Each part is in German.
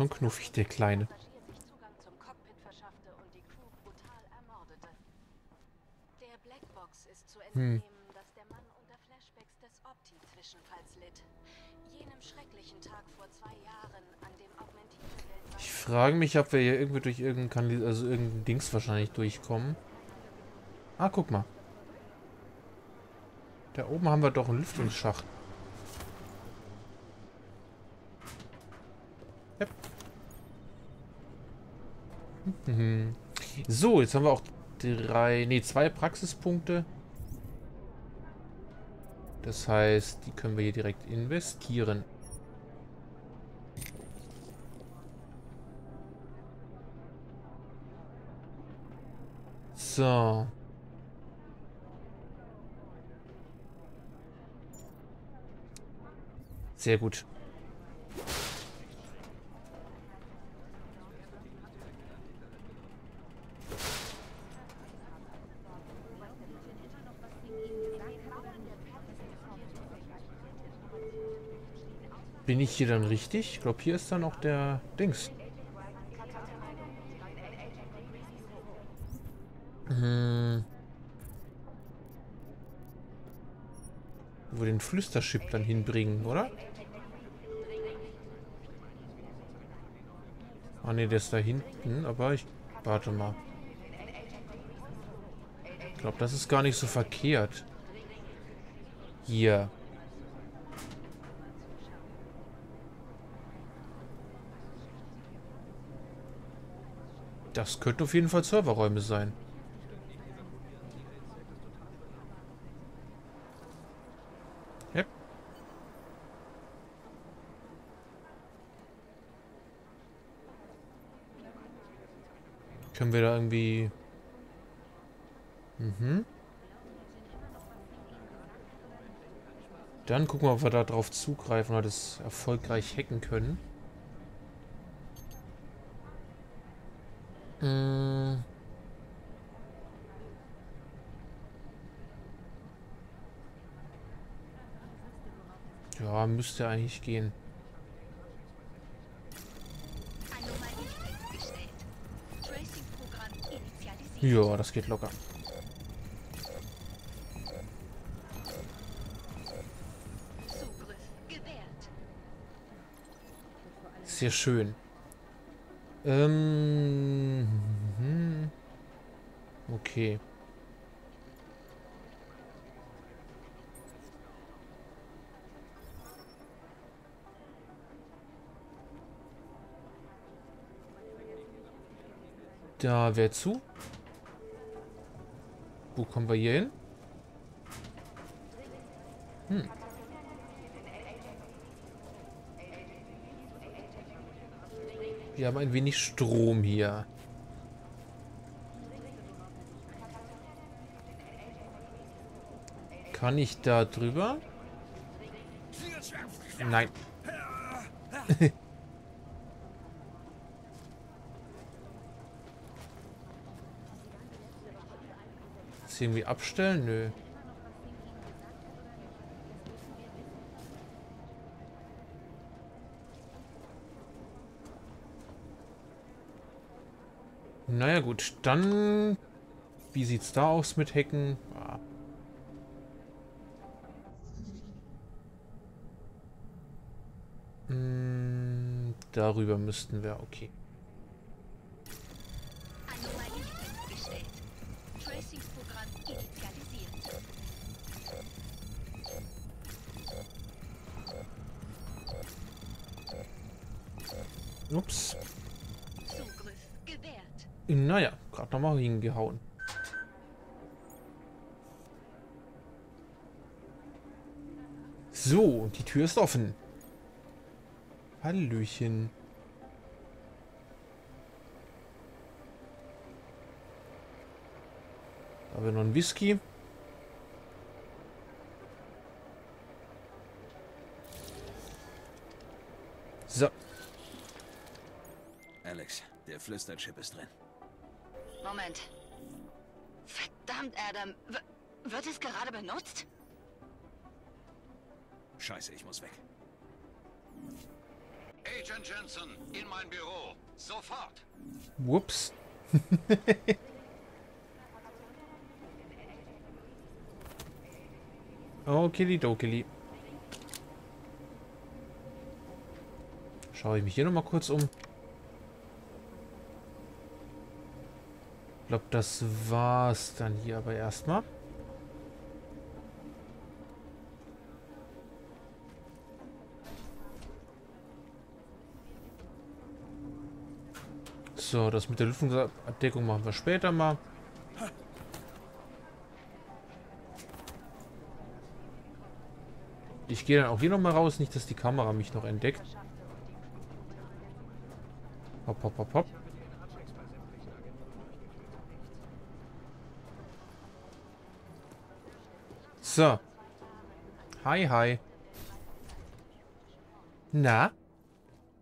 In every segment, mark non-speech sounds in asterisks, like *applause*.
schon knuffig, der Kleine. Hm. Ich frage mich, ob wir hier irgendwie durch irgendein, Kanal also irgendein Dings wahrscheinlich durchkommen. Ah, guck mal. Da oben haben wir doch einen Lüftungsschacht. Mhm. So, jetzt haben wir auch drei, nee, zwei Praxispunkte. Das heißt, die können wir hier direkt investieren. So. Sehr gut. Bin ich hier dann richtig? Ich glaube, hier ist dann auch der Dings. Hm. Wo den Flüstership dann hinbringen, oder? Ah ne, der ist da hinten, aber ich... Warte mal. Ich glaube, das ist gar nicht so verkehrt. Hier. Das könnten auf jeden Fall Serverräume sein. Yep. Können wir da irgendwie... Mhm. Dann gucken wir, ob wir da drauf zugreifen oder das erfolgreich hacken können. Hm. Ja, müsste eigentlich gehen. Ja, das geht locker. Sehr schön. Ähm. Hm. Okay. Da wäre zu. Wo kommen wir hier hin? Hm. Wir haben ein wenig Strom hier. Kann ich da drüber? Nein. *laughs* Irgendwie abstellen? Nö. Naja gut, dann... Wie sieht's da aus mit Hecken? Ah. Hm, darüber müssten wir, okay. Ups. Naja, gerade nochmal hingehauen. So, die Tür ist offen. Hallöchen. Da haben wir noch einen Whisky. So. Alex, der Flüsterchip ist drin. Moment. Verdammt, Adam. W wird es gerade benutzt? Scheiße, ich muss weg. Agent Jensen, in mein Büro. Sofort. Whoops. *laughs* Okili dokili. Schaue ich mich hier nochmal kurz um. Glaube, das war's dann hier aber erstmal. So, das mit der Lüftungsabdeckung machen wir später mal. Ich gehe dann auch hier nochmal raus, nicht, dass die Kamera mich noch entdeckt. Hopp, hopp, hopp, hopp. So. Hi, hi. Na?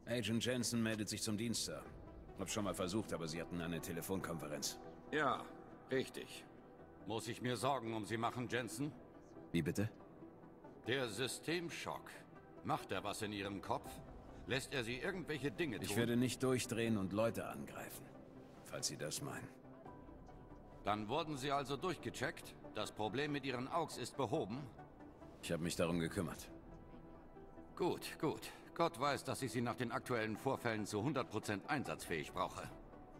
Agent Jensen meldet sich zum Dienst, Sir. Hab schon mal versucht, aber sie hatten eine Telefonkonferenz. Ja, richtig. Muss ich mir Sorgen um Sie machen, Jensen? Wie bitte? Der Systemschock. Macht er was in Ihrem Kopf? Lässt er Sie irgendwelche Dinge tun? Ich werde nicht durchdrehen und Leute angreifen. Falls Sie das meinen. Dann wurden Sie also durchgecheckt? Das Problem mit Ihren Augs ist behoben? Ich habe mich darum gekümmert. Gut, gut. Gott weiß, dass ich Sie nach den aktuellen Vorfällen zu 100% einsatzfähig brauche.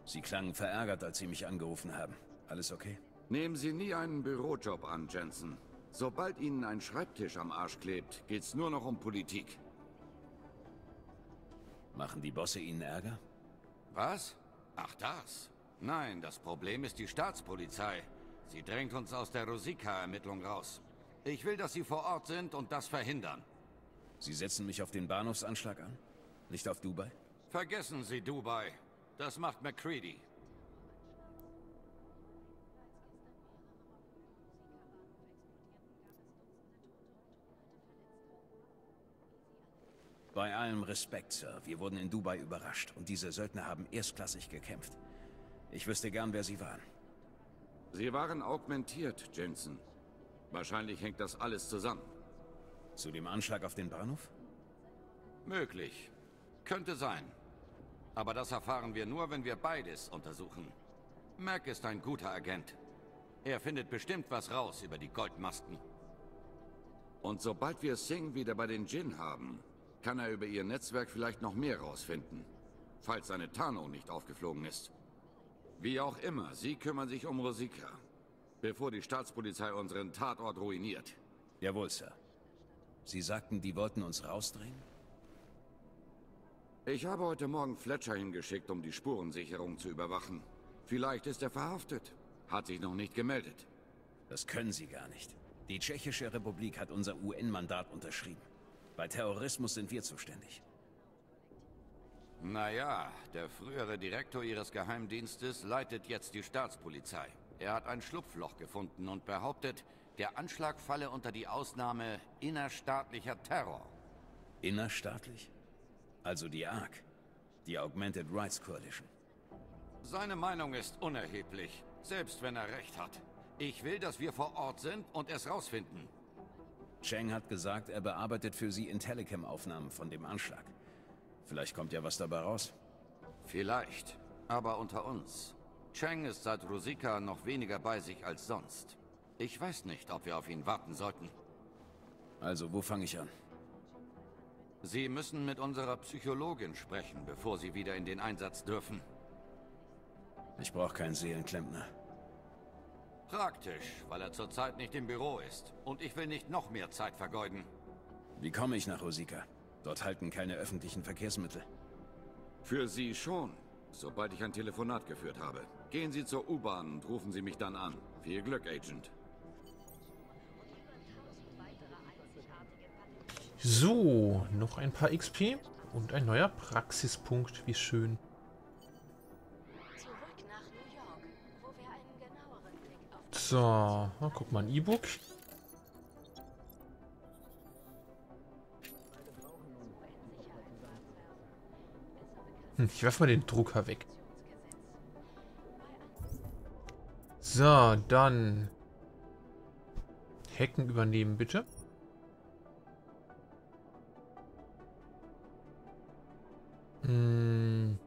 Sie klangen verärgert, als Sie mich angerufen haben. Alles okay? Nehmen Sie nie einen Bürojob an, Jensen. Sobald Ihnen ein Schreibtisch am Arsch klebt, geht's nur noch um Politik. Machen die Bosse Ihnen Ärger? Was? Ach das? Nein, das Problem ist die Staatspolizei. Sie drängt uns aus der Rosika-Ermittlung raus. Ich will, dass Sie vor Ort sind und das verhindern. Sie setzen mich auf den Bahnhofsanschlag an? Nicht auf Dubai? Vergessen Sie Dubai. Das macht McCready. Bei allem Respekt, Sir. Wir wurden in Dubai überrascht und diese Söldner haben erstklassig gekämpft. Ich wüsste gern, wer sie waren. Sie waren augmentiert, Jensen. Wahrscheinlich hängt das alles zusammen. Zu dem Anschlag auf den Bahnhof? Möglich. Könnte sein. Aber das erfahren wir nur, wenn wir beides untersuchen. Mac ist ein guter Agent. Er findet bestimmt was raus über die Goldmasken. Und sobald wir Singh wieder bei den Jin haben, kann er über ihr Netzwerk vielleicht noch mehr rausfinden. Falls seine Tarnung nicht aufgeflogen ist. Wie auch immer, Sie kümmern sich um Rosika. Bevor die Staatspolizei unseren Tatort ruiniert. Jawohl, Sir. Sie sagten, die wollten uns rausdrehen? Ich habe heute Morgen Fletcher hingeschickt, um die Spurensicherung zu überwachen. Vielleicht ist er verhaftet. Hat sich noch nicht gemeldet. Das können Sie gar nicht. Die Tschechische Republik hat unser UN-Mandat unterschrieben. Bei Terrorismus sind wir zuständig. Naja, der frühere Direktor Ihres Geheimdienstes leitet jetzt die Staatspolizei. Er hat ein Schlupfloch gefunden und behauptet, der Anschlag falle unter die Ausnahme innerstaatlicher Terror. Innerstaatlich? Also die ARC, die Augmented Rights Coalition. Seine Meinung ist unerheblich, selbst wenn er recht hat. Ich will, dass wir vor Ort sind und es rausfinden. Cheng hat gesagt, er bearbeitet für Sie Intellicam-Aufnahmen von dem Anschlag. Vielleicht kommt ja was dabei raus. Vielleicht, aber unter uns. Cheng ist seit Rosika noch weniger bei sich als sonst. Ich weiß nicht, ob wir auf ihn warten sollten. Also, wo fange ich an? Sie müssen mit unserer Psychologin sprechen, bevor Sie wieder in den Einsatz dürfen. Ich brauche keinen Seelenklempner. Praktisch, weil er zurzeit nicht im Büro ist. Und ich will nicht noch mehr Zeit vergeuden. Wie komme ich nach Osika? Dort halten keine öffentlichen Verkehrsmittel. Für Sie schon, sobald ich ein Telefonat geführt habe. Gehen Sie zur U-Bahn und rufen Sie mich dann an. Viel Glück, Agent. So, noch ein paar XP und ein neuer Praxispunkt. Wie schön. Zurück nach New York, wo wir einen genaueren Blick auf So, guck mal, ein E-Book. Hm, ich werfe mal den Drucker weg. So, dann... Hacken übernehmen, bitte. Hm.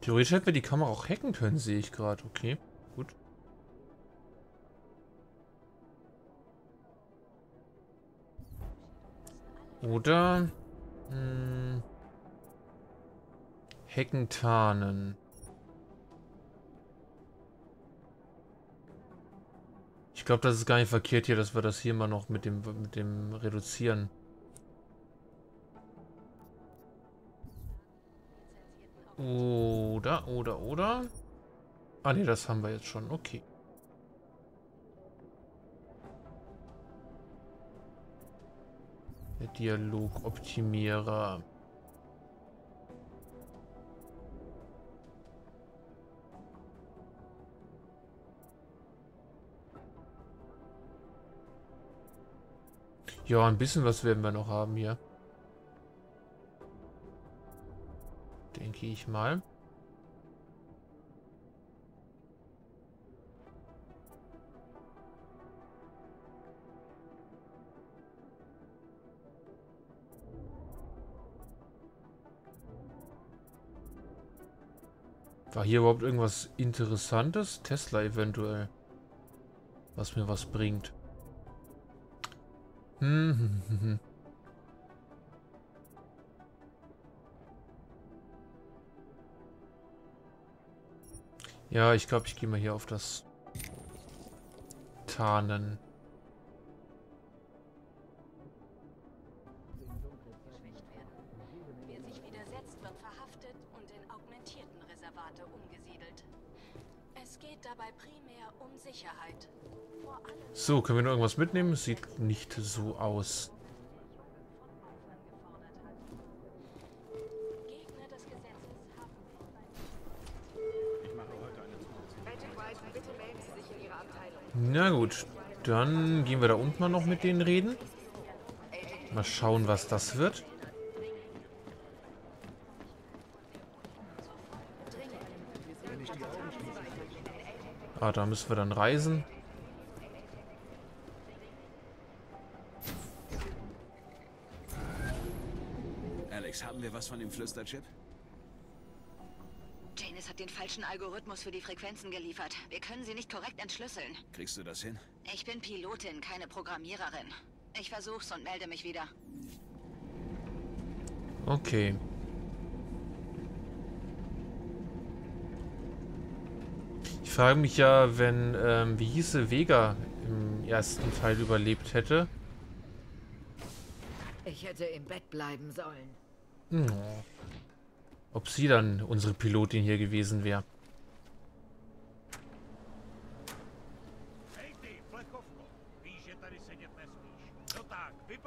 Theoretisch hätten wir die Kamera auch hacken können, sehe ich gerade. Okay. Oder... Hm, Hecken tarnen. Ich glaube, das ist gar nicht verkehrt hier, dass wir das hier mal noch mit dem, mit dem reduzieren. Oder, oder, oder? Ah ne, das haben wir jetzt schon. Okay. Dialogoptimierer. Ja, ein bisschen was werden wir noch haben hier. Denke ich mal. War hier überhaupt irgendwas Interessantes? Tesla eventuell. Was mir was bringt. Hm. *laughs* Ja, ich glaube, ich gehe mal hier auf das Tarnen. Reservate umgesiedelt. Es geht dabei primär um Sicherheit. So, können wir noch irgendwas mitnehmen? Sieht nicht so aus. Na gut, dann gehen wir da unten mal noch mit denen reden. Mal schauen, was das wird. Ah, da müssen wir dann reisen. Alex, haben wir was von dem Flüsterchip? Janus hat den falschen Algorithmus für die Frequenzen geliefert. Wir können sie nicht korrekt entschlüsseln. Kriegst du das hin? Ich bin Pilotin, keine Programmiererin. Ich versuch's und melde mich wieder. Okay. Frage mich ja, wenn, ähm, wie hieße Vega im ersten Teil überlebt hätte. Ich hätte im Bett bleiben sollen. Hm. Ob sie dann unsere Pilotin hier gewesen wäre.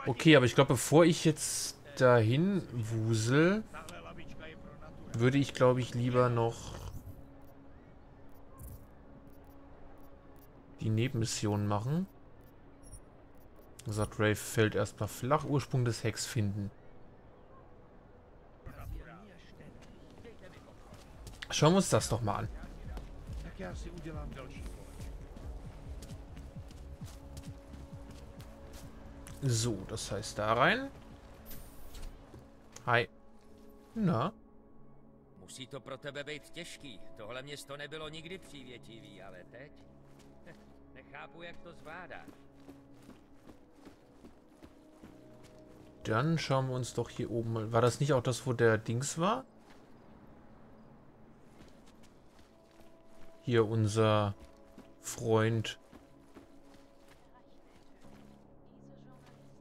Okay, aber ich glaube, bevor ich jetzt dahin wusel, würde ich, glaube ich, lieber noch die Nebenmission machen. Gesagt, Rave fällt erstmal flach. Ursprung des Hacks finden. Schauen wir uns das doch mal an. So, das heißt da rein. Hi. Na? Musí to pro tebe být těžký. Tohle město nebylo nikdy přívětivý, ale teď... *laughs* Dann schauen wir uns doch hier oben mal. War das nicht auch das, wo der Dings war? Hier unser Freund.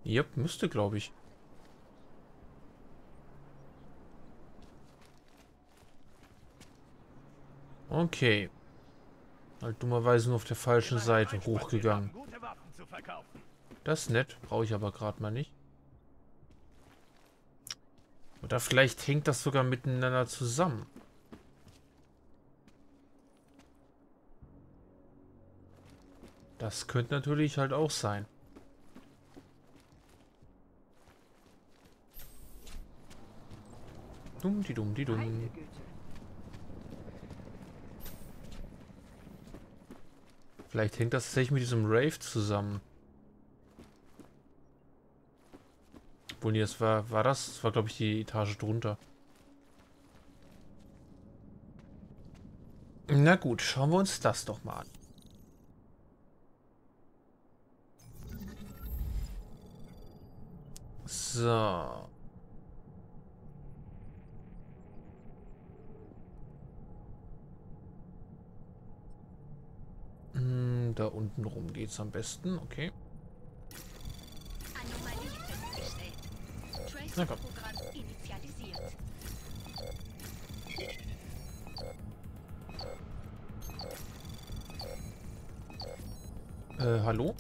Yep, müsste, glaube ich. Okay. Halt dummerweise nur auf der falschen Seite hochgegangen. Das ist nett, brauche ich aber gerade mal nicht. Oder vielleicht hängt das sogar miteinander zusammen. Das könnte natürlich halt auch sein. Dumm, die dumm, die dumm. Vielleicht hängt das tatsächlich mit diesem Rave zusammen. Obwohl, nee, das war, war das? Das war, glaube ich, die Etage drunter. Na gut, schauen wir uns das doch mal an. So. Hm, da unten rum geht's am besten, okay. Na komm. Äh, hallo?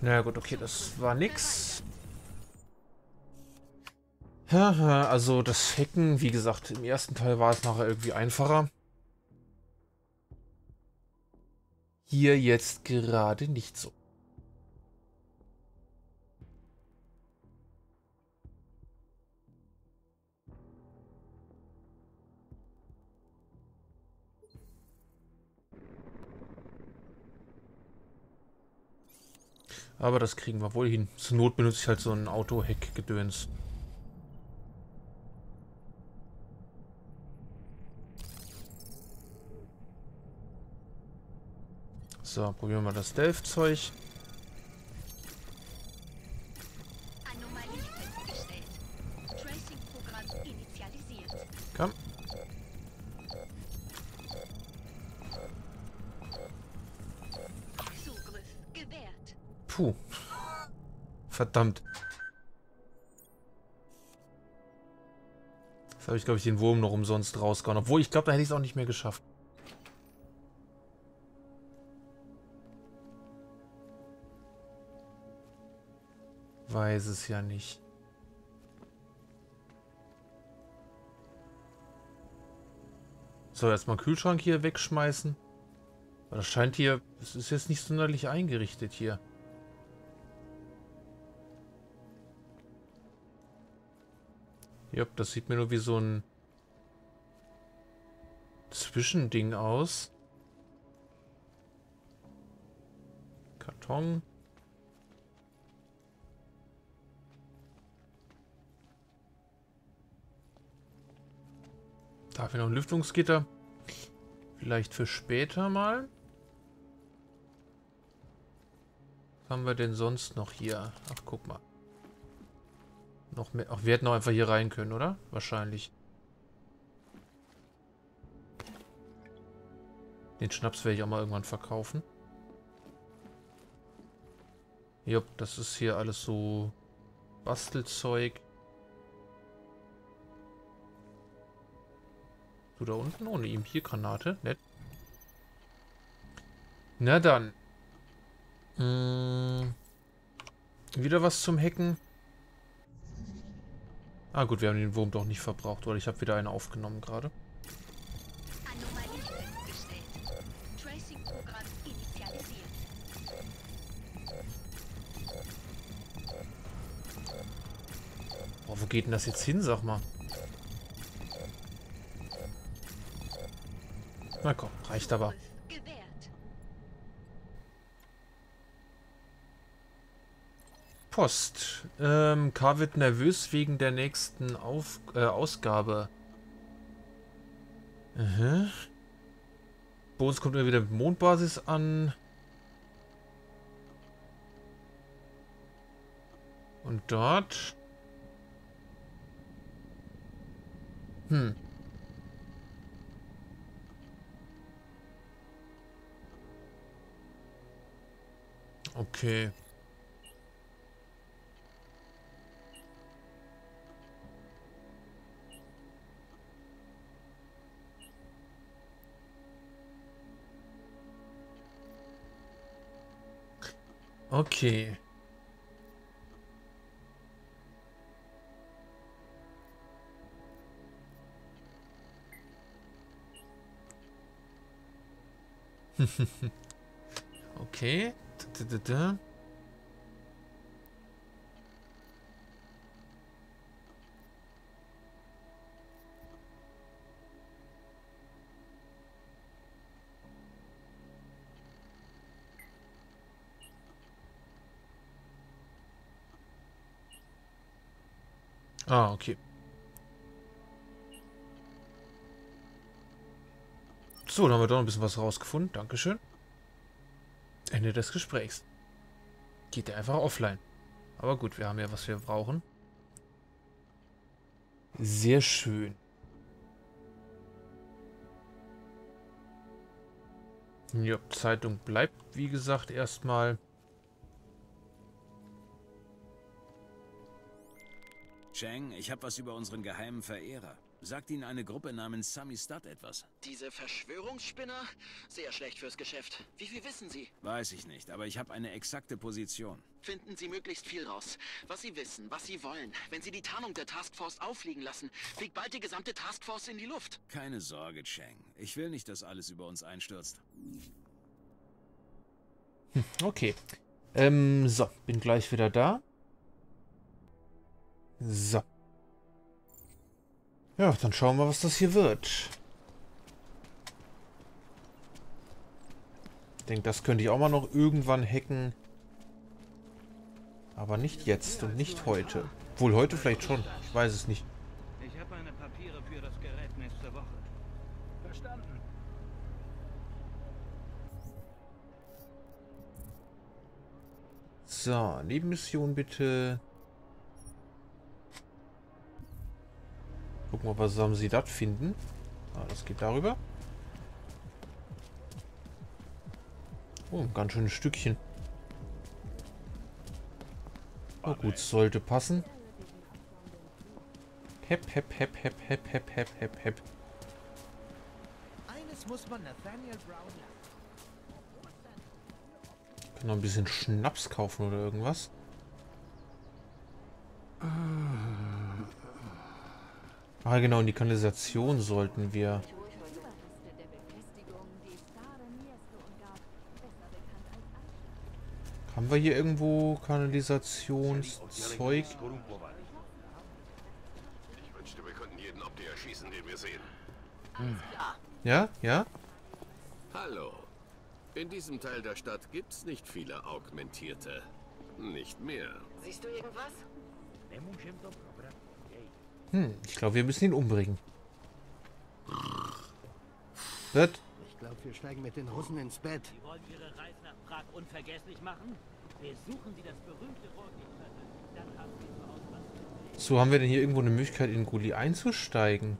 Na gut, okay, das war nix. Also das Hacken, wie gesagt, im ersten Teil war es nachher irgendwie einfacher. Hier jetzt gerade nicht so. Aber das kriegen wir wohl hin. Zur Not benutze ich halt so ein Auto-Hack-Gedöns. So, probieren wir das initialisiert. Komm. Puh. Verdammt. Jetzt habe ich, glaube ich, den Wurm noch umsonst rausgehauen. Obwohl, ich glaube, da hätte ich es auch nicht mehr geschafft. Weiß es ja nicht. So, erstmal Kühlschrank hier wegschmeißen. Aber das scheint hier... Es ist jetzt nicht sonderlich eingerichtet hier. Jupp, das sieht mir nur wie so ein Zwischending aus. Karton. Dafür noch ein Lüftungsgitter. Vielleicht für später mal. Was haben wir denn sonst noch hier? Ach, guck mal. Noch mehr. Ach, wir hätten auch einfach hier rein können, oder? Wahrscheinlich. Den Schnaps werde ich auch mal irgendwann verkaufen. Jupp, das ist hier alles so Bastelzeug. Da unten? Ohne ihm hier Granate. Nett. Na dann. Hm. Wieder was zum Hacken. Ah gut, wir haben den Wurm doch nicht verbraucht, oder ich habe wieder einen aufgenommen gerade. Boah, wo geht denn das jetzt hin, sag mal? Na komm, reicht aber. Post. Ähm, K wird nervös wegen der nächsten Auf äh, Ausgabe. Mhm. Uns kommt immer wieder Mondbasis an. Und dort. Hm. Okay. Okay. *laughs* okay. Ah, okay. So, dann haben wir doch ein bisschen was rausgefunden. Dankeschön. Ende des Gesprächs. Geht der einfach offline. Aber gut, wir haben ja, was wir brauchen. Sehr schön. Ja, Zeitung bleibt, wie gesagt, erstmal. Chang, ich habe was über unseren geheimen Verehrer. Sagt Ihnen eine Gruppe namens Samistad etwas? Diese Verschwörungsspinner? Sehr schlecht fürs Geschäft. Wie viel wissen Sie? Weiß ich nicht, aber ich habe eine exakte Position. Finden Sie möglichst viel raus. Was Sie wissen, was Sie wollen. Wenn Sie die Tarnung der Taskforce auffliegen lassen, fliegt bald die gesamte Taskforce in die Luft. Keine Sorge, Chang. Ich will nicht, dass alles über uns einstürzt. Okay. Ähm, so, bin gleich wieder da. So. Ja, dann schauen wir, was das hier wird. Ich denke, das könnte ich auch mal noch irgendwann hacken. Aber nicht jetzt und nicht heute. Wohl heute vielleicht schon. Ich weiß es nicht. Ich habe meine Papiere für das Gerät nächste Woche. Verstanden. So, Nebenmission bitte. Gucken, ob wir zusammen sie das finden. Ah, das geht darüber. Oh, ein ganz schönes Stückchen. Oh gut, sollte passen. Hep, hep, hep, hep, hep, hep, hep, hep, hep. Eines muss man Nathaniel Brown Kann noch ein bisschen Schnaps kaufen oder irgendwas. Ah, genau, in die Kanalisation sollten wir. Haben wir hier irgendwo Kanalisationszeug? Ich wünschte, wir könnten jeden Opti erschießen, den wir sehen. Ja, ja? Hallo. In diesem Teil der Stadt gibt's nicht viele Augmentierte. Nicht mehr. Siehst du irgendwas? Hm, ich glaube, wir müssen ihn umbringen. Was? Ich glaube, wir steigen mit den Russen ins Bett. Sie wollen Ihre Reise nach Prag unvergesslich machen? Besuchen Sie das berühmte Rohrgitterviertel. Dann haben Sie zu Hause was. So, haben wir denn hier irgendwo eine Möglichkeit, in Gully einzusteigen?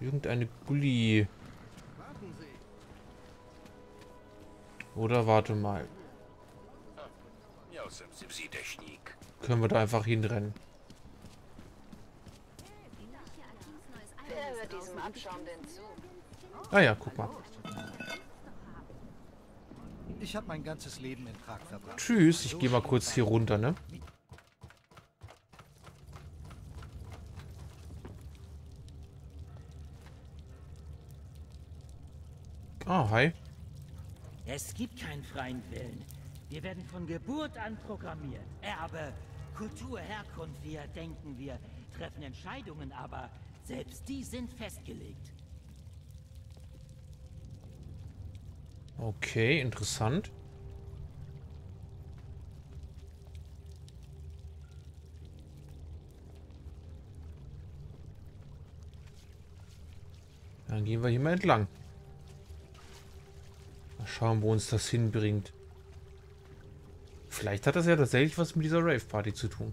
Irgendeine Gully. Warten Sie. Oder warte mal. Können wir da einfach hinrennen? Wer hört diesem Abschaum denn zu? Ah ja, guck mal. Ich habe mein ganzes Leben in Prag verbracht. Tschüss, ich gehe mal kurz hier runter, ne? Ah, hi. Es gibt keinen freien Willen. Wir werden von Geburt an programmiert. Erbe, Kultur, Herkunft, wir denken, wir treffen Entscheidungen, aber selbst die sind festgelegt. Okay, interessant. Dann gehen wir hier mal entlang. Mal schauen, wo uns das hinbringt. Vielleicht hat das ja tatsächlich was mit dieser Rave-Party zu tun.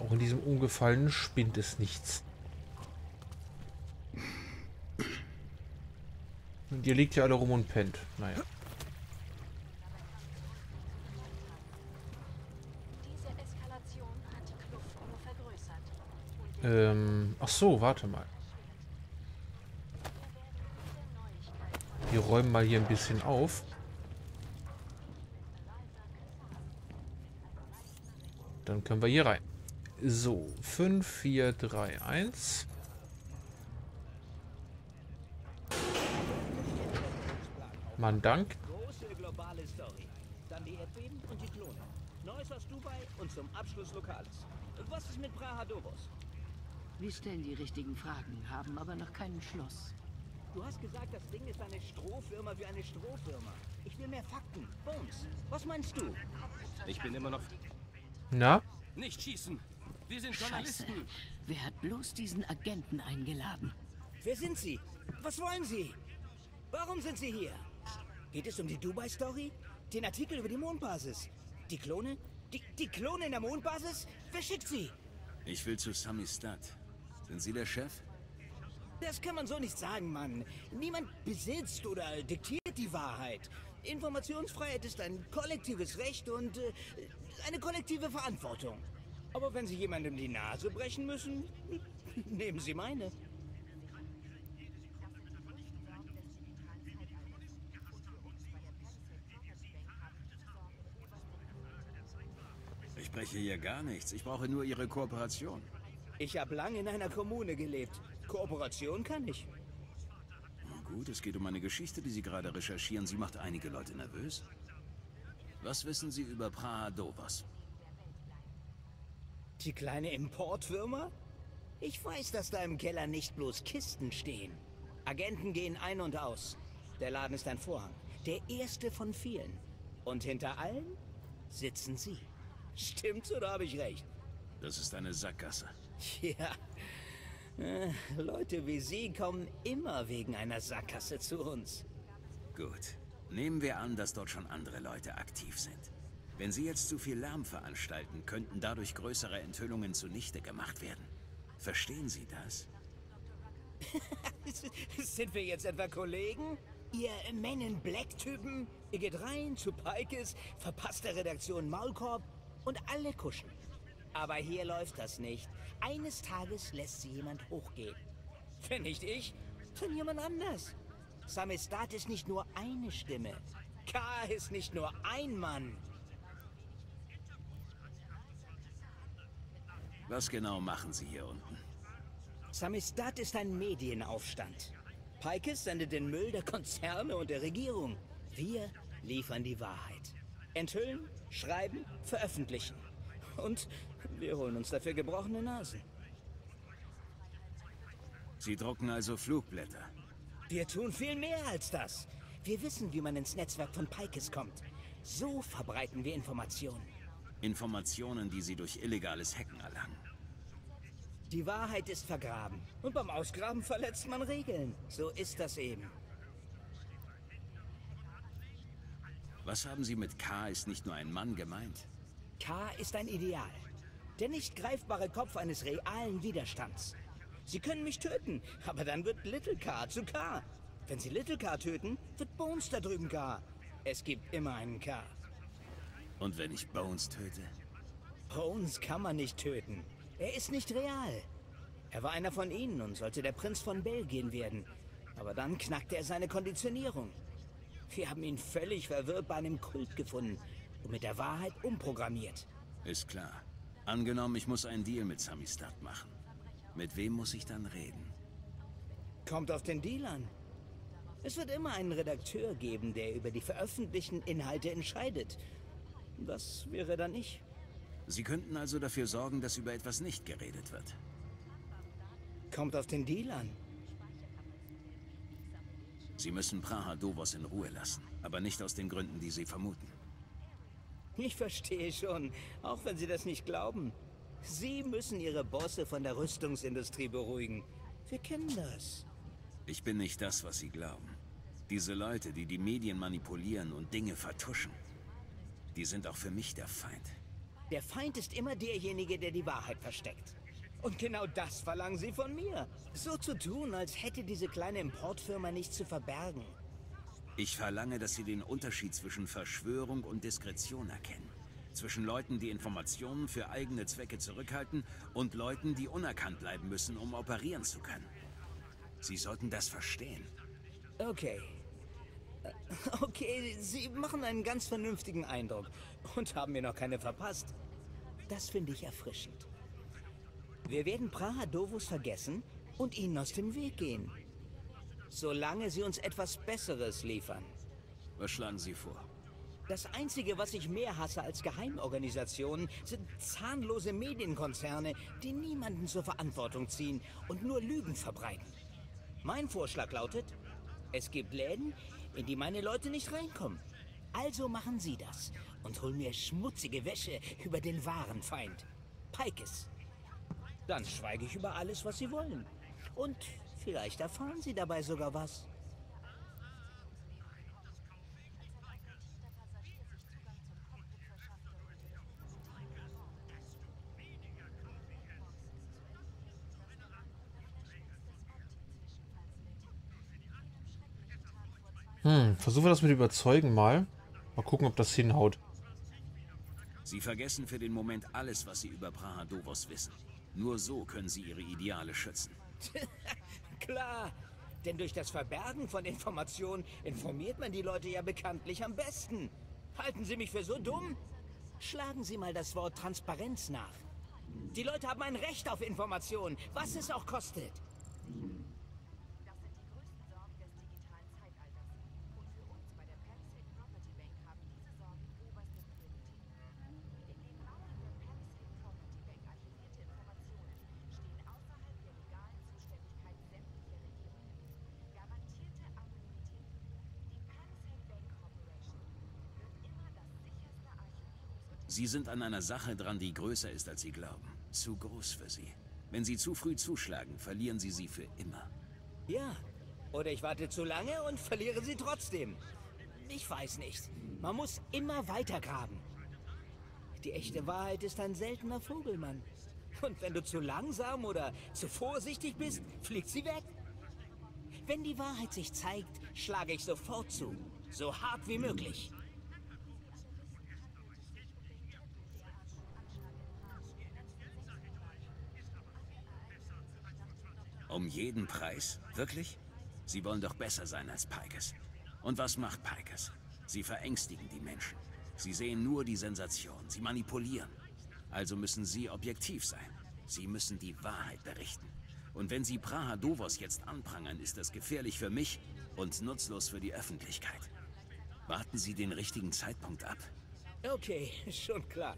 Auch in diesem umgefallenen Spind ist nichts. Und ihr liegt ja alle rum und pennt. Naja. Ähm, ach so, warte mal. Wir räumen mal hier ein bisschen auf. Dann können wir hier rein. So, 5, 4, 3, 1. Man dankt. Große globale Story. Dann die Erdbeben und die Klone. Neues aus Dubai und zum Abschluss Lokales. Was ist mit Praha Dobos? Wir stellen die richtigen Fragen, haben aber noch keinen Schluss. Du hast gesagt, das Ding ist eine Strohfirma wie eine Strohfirma. Ich will mehr Fakten. Bones, was meinst du? Ich bin immer noch... Na? Nicht schießen! Wir sind Scheiße. Journalisten! Wer hat bloß diesen Agenten eingeladen? Wer sind Sie? Was wollen Sie? Warum sind Sie hier? Geht es um die Dubai-Story? Den Artikel über die Mondbasis? Die Klone? Die, die Klone in der Mondbasis? Wer schickt sie? Ich will zu Samistad. Sind Sie der Chef? Das kann man so nicht sagen, Mann. Niemand besitzt oder diktiert die Wahrheit. Informationsfreiheit ist ein kollektives Recht und äh, eine kollektive Verantwortung. Aber wenn Sie jemandem die Nase brechen müssen, *laughs* nehmen Sie meine. Ich spreche hier gar nichts. Ich brauche nur Ihre Kooperation. Ich habe lange in einer Kommune gelebt. Kooperation kann ich. Na gut, es geht um eine Geschichte, die Sie gerade recherchieren. Sie macht einige Leute nervös. Was wissen Sie über Praha Dovas? Die kleine Importfirma? Ich weiß, dass da im Keller nicht bloß Kisten stehen. Agenten gehen ein und aus. Der Laden ist ein Vorhang. Der erste von vielen. Und hinter allen sitzen Sie. Stimmt's oder habe ich recht? Das ist eine Sackgasse. Ja. Äh, Leute wie Sie kommen immer wegen einer Sackgasse zu uns. Gut. Nehmen wir an, dass dort schon andere Leute aktiv sind. Wenn Sie jetzt zu viel Lärm veranstalten, könnten dadurch größere Enthüllungen zunichte gemacht werden. Verstehen Sie das? *laughs* Sind wir jetzt etwa Kollegen? Ihr Men in Black-Typen? Ihr geht rein zu Pikes, verpasst der Redaktion Maulkorb und alle kuschen. Aber hier läuft das nicht. Eines Tages lässt sie jemand hochgehen. Wenn nicht ich, dann jemand anders. Samistat ist nicht nur eine Stimme. K ist nicht nur ein Mann. Was genau machen Sie hier unten? Samistat ist ein Medienaufstand. Pikes sendet den Müll der Konzerne und der Regierung. Wir liefern die Wahrheit. Enthüllen, schreiben, veröffentlichen. Und wir holen uns dafür gebrochene Nasen. Sie drucken also Flugblätter. Wir tun viel mehr als das. Wir wissen, wie man ins Netzwerk von Pikes kommt. So verbreiten wir Informationen. Informationen, die Sie durch illegales Hacken erlangen. Die Wahrheit ist vergraben. Und beim Ausgraben verletzt man Regeln. So ist das eben. Was haben Sie mit K ist nicht nur ein Mann gemeint? K ist ein Ideal. Der nicht greifbare Kopf eines realen Widerstands. Sie können mich töten, aber dann wird Little K zu K. Wenn Sie Little K töten, wird Bones da drüben K. Es gibt immer einen K. Und wenn ich Bones töte? Bones kann man nicht töten. Er ist nicht real. Er war einer von ihnen und sollte der Prinz von Belgien werden. Aber dann knackte er seine Konditionierung. Wir haben ihn völlig verwirrt bei einem Kult gefunden und mit der Wahrheit umprogrammiert. Ist klar. Angenommen, ich muss einen Deal mit Samistad machen. Mit wem muss ich dann reden? Kommt auf den Deal an. Es wird immer einen Redakteur geben, der über die veröffentlichten Inhalte entscheidet. Das wäre dann ich. Sie könnten also dafür sorgen, dass über etwas nicht geredet wird. Kommt auf den Deal an. Sie müssen Praha Dovos in Ruhe lassen, aber nicht aus den Gründen, die Sie vermuten. Ich verstehe schon, auch wenn Sie das nicht glauben. Sie müssen Ihre Bosse von der Rüstungsindustrie beruhigen. Wir kennen das. Ich bin nicht das, was Sie glauben. Diese Leute, die die Medien manipulieren und Dinge vertuschen, die sind auch für mich der Feind. Der Feind ist immer derjenige, der die Wahrheit versteckt. Und genau das verlangen Sie von mir. So zu tun, als hätte diese kleine Importfirma nichts zu verbergen. Ich verlange, dass Sie den Unterschied zwischen Verschwörung und Diskretion erkennen. Zwischen Leuten, die Informationen für eigene Zwecke zurückhalten und Leuten, die unerkannt bleiben müssen, um operieren zu können. Sie sollten das verstehen. Okay. *laughs* Okay, Sie machen einen ganz vernünftigen Eindruck und haben mir noch keine verpasst. Das finde ich erfrischend. Wir werden Praha Dovus vergessen und ihnen aus dem Weg gehen. Solange sie uns etwas Besseres liefern. Was schlagen Sie vor? Das Einzige, was ich mehr hasse als Geheimorganisationen, sind zahnlose Medienkonzerne, die niemanden zur Verantwortung ziehen und nur Lügen verbreiten. Mein Vorschlag lautet, es gibt Läden, in die meine Leute nicht reinkommen. Also machen Sie das und holen mir schmutzige Wäsche über den wahren Feind. Pikes. Dann schweige ich über alles, was Sie wollen. Und vielleicht erfahren Sie dabei sogar was. Hm, versuchen wir das mit überzeugen mal. Mal gucken, ob das hinhaut. Sie vergessen für den Moment alles, was Sie über Praha Dovos wissen. Nur so können Sie Ihre Ideale schützen. *laughs* Klar, denn durch das Verbergen von Informationen informiert man die Leute ja bekanntlich am besten. Halten Sie mich für so dumm? Schlagen Sie mal das Wort Transparenz nach. Die Leute haben ein Recht auf Informationen, was es auch kostet. Sie sind an einer Sache dran, die größer ist, als Sie glauben. Zu groß für Sie. Wenn Sie zu früh zuschlagen, verlieren Sie sie für immer. Ja, oder ich warte zu lange und verliere sie trotzdem. Ich weiß nicht. Man muss immer weiter graben. Die echte Wahrheit ist ein seltener Vogelmann. Und wenn du zu langsam oder zu vorsichtig bist, fliegt sie weg. Wenn die Wahrheit sich zeigt, schlage ich sofort zu. So hart wie möglich. Um jeden Preis? Wirklich? Sie wollen doch besser sein als Pikes. Und was macht Pikes? Sie verängstigen die Menschen. Sie sehen nur die Sensation. Sie manipulieren. Also müssen Sie objektiv sein. Sie müssen die Wahrheit berichten. Und wenn Sie Praha Dovos jetzt anprangern, ist das gefährlich für mich und nutzlos für die Öffentlichkeit. Warten Sie den richtigen Zeitpunkt ab. Okay, *laughs* schon klar.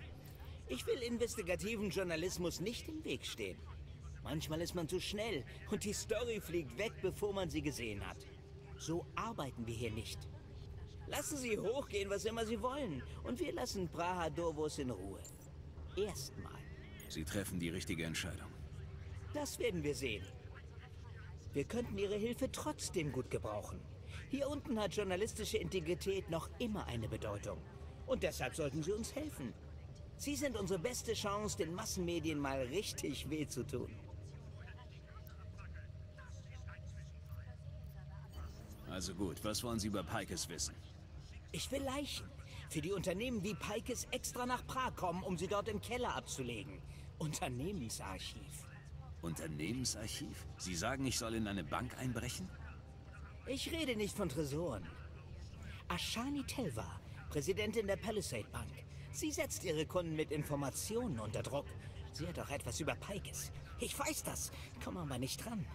Ich will investigativen Journalismus nicht im Weg stehen. Manchmal ist man zu schnell und die Story fliegt weg, bevor man sie gesehen hat. So arbeiten wir hier nicht. Lassen Sie hochgehen, was immer Sie wollen. Und wir lassen Praha Dovos in Ruhe. Erstmal. Sie treffen die richtige Entscheidung. Das werden wir sehen. Wir könnten Ihre Hilfe trotzdem gut gebrauchen. Hier unten hat journalistische Integrität noch immer eine Bedeutung. Und deshalb sollten Sie uns helfen. Sie sind unsere beste Chance, den Massenmedien mal richtig weh zu tun. Also gut, was wollen Sie über Pikes wissen? Ich will Leichen. Für die Unternehmen wie Pikes extra nach Prag kommen, um sie dort im Keller abzulegen. Unternehmensarchiv. Unternehmensarchiv? Sie sagen, ich soll in eine Bank einbrechen? Ich rede nicht von Tresoren. Ashani Telva, Präsidentin der Palisade Bank. Sie setzt ihre Kunden mit Informationen unter Druck. Sie hat auch etwas über Pikes. Ich weiß das, komm aber nicht dran.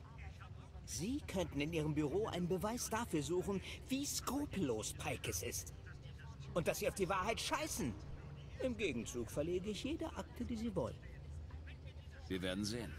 Sie könnten in Ihrem Büro einen Beweis dafür suchen, wie skrupellos Pikes ist. Und dass Sie auf die Wahrheit scheißen. Im Gegenzug verlege ich jede Akte, die Sie wollen. Wir werden sehen.